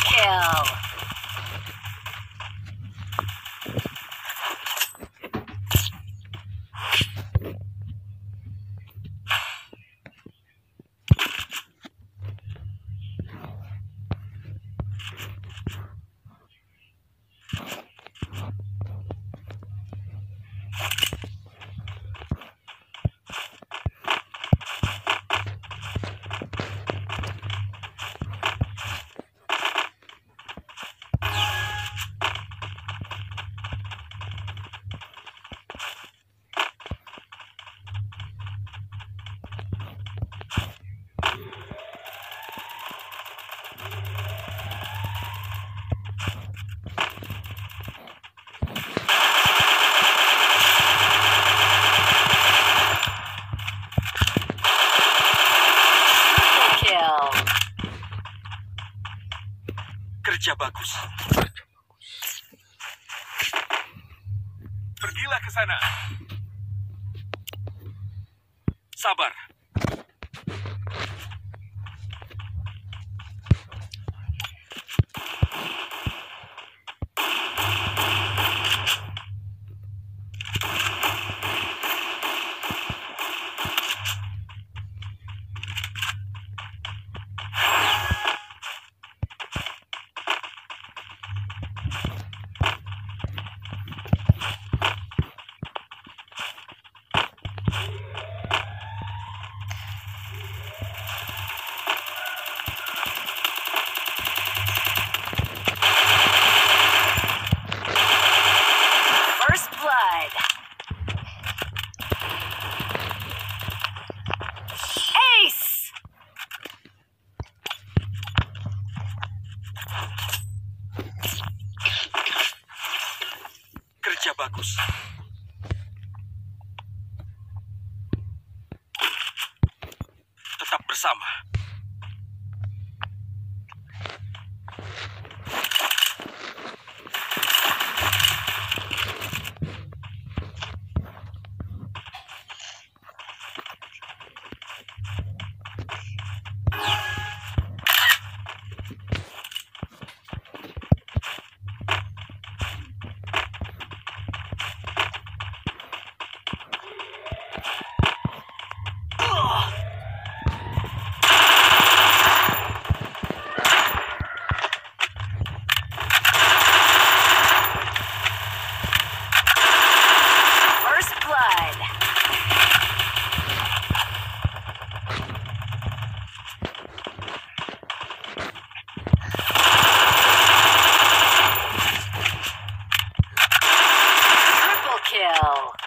Kill. Kerja bagus. Pergilah ke sana. Sabar. Bagus. Tetap bersama. well.